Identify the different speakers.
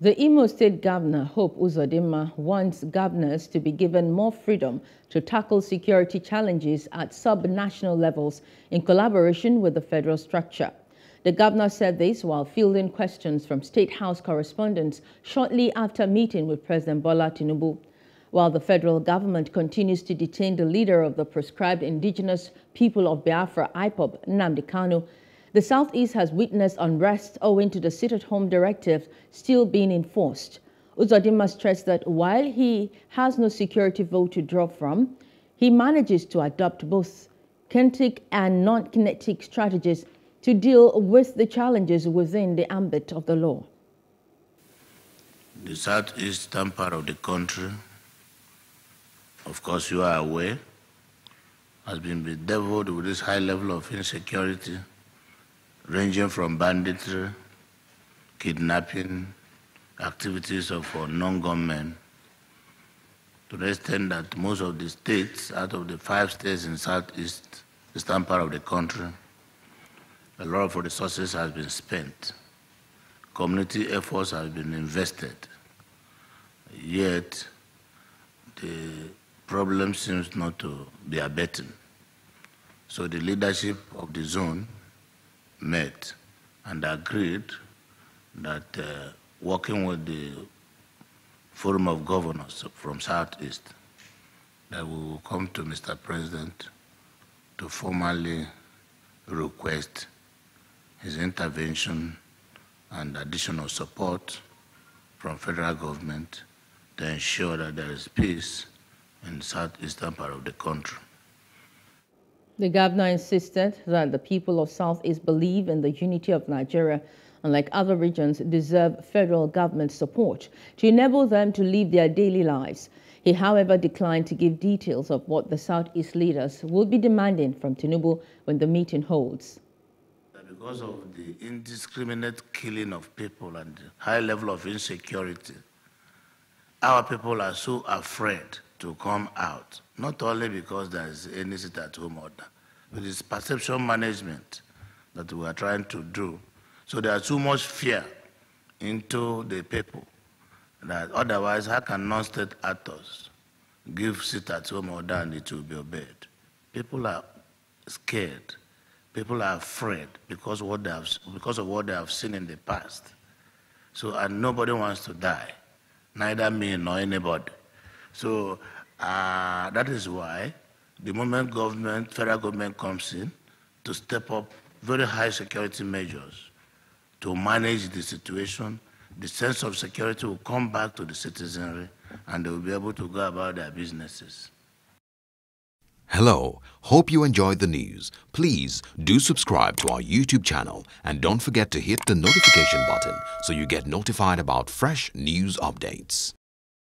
Speaker 1: The Imo State Governor, Hope Uzodimma, wants governors to be given more freedom to tackle security challenges at sub-national levels in collaboration with the federal structure. The governor said this while fielding questions from State House correspondents shortly after meeting with President Bola Tinubu. While the federal government continues to detain the leader of the proscribed indigenous people of Biafra, IPOB, Nnamdi Kanu, the Southeast has witnessed unrest owing to the sit-at-home directive still being enforced. Uzodimma stressed that while he has no security vote to draw from, he manages to adopt both kinetic and non-kinetic strategies to deal with the challenges within the ambit of the law.
Speaker 2: The southeastern part of the country, of course you are aware, has been bedeviled with this high level of insecurity ranging from banditry, kidnapping, activities of non-government, to the extent that most of the states, out of the five states in southeast, eastern part of the country, a lot of resources has been spent. Community efforts have been invested. Yet, the problem seems not to be abating. So the leadership of the zone met and agreed that uh, working with the Forum of Governors from Southeast, that we will come to Mr. President to formally request his intervention and additional support from federal government to ensure that there is peace in the southeastern part of the country.
Speaker 1: The governor insisted that the people of Southeast believe in the unity of Nigeria and like other regions deserve federal government support to enable them to live their daily lives. He, however, declined to give details of what the Southeast leaders will be demanding from Tinubu when the meeting holds.
Speaker 2: Because of the indiscriminate killing of people and the high level of insecurity, our people are so afraid to come out, not only because there is any sit-at-home order, but it's perception management that we are trying to do. So there's too much fear into the people that otherwise how can non-state actors give sit-at-home order and it will be obeyed? People are scared. People are afraid because, what they have, because of what they have seen in the past. So, and nobody wants to die, neither me nor anybody. So uh, that is why the moment government, federal government comes in to step up very high security measures to manage the situation, the sense of security will come back to the citizenry and they will be able to go about their businesses.
Speaker 3: Hello, hope you enjoyed the news. Please do subscribe to our YouTube channel and don't forget to hit the notification button so you get notified about fresh news updates.